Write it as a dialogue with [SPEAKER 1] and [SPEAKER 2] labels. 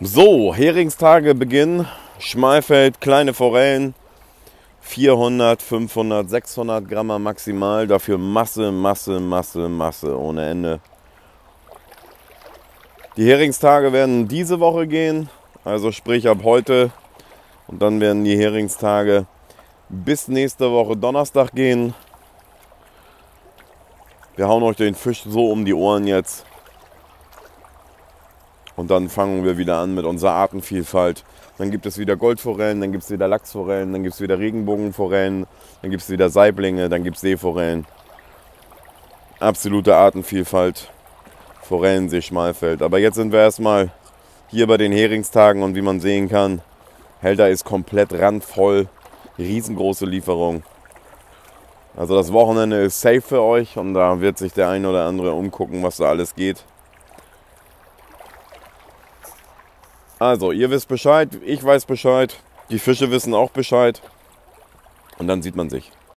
[SPEAKER 1] So, Heringstage beginnen. Schmalfeld, kleine Forellen. 400, 500, 600 Gramm maximal. Dafür Masse, Masse, Masse, Masse ohne Ende. Die Heringstage werden diese Woche gehen, also sprich ab heute. Und dann werden die Heringstage bis nächste Woche Donnerstag gehen. Wir hauen euch den Fisch so um die Ohren jetzt. Und dann fangen wir wieder an mit unserer Artenvielfalt. Dann gibt es wieder Goldforellen, dann gibt es wieder Lachsforellen, dann gibt es wieder Regenbogenforellen, dann gibt es wieder Saiblinge, dann gibt es Seeforellen. Absolute Artenvielfalt. Forellensee Schmalfeld. Aber jetzt sind wir erstmal hier bei den Heringstagen und wie man sehen kann, Helder ist komplett randvoll. Riesengroße Lieferung. Also das Wochenende ist safe für euch und da wird sich der ein oder andere umgucken, was da alles geht. Also, ihr wisst Bescheid, ich weiß Bescheid, die Fische wissen auch Bescheid und dann sieht man sich.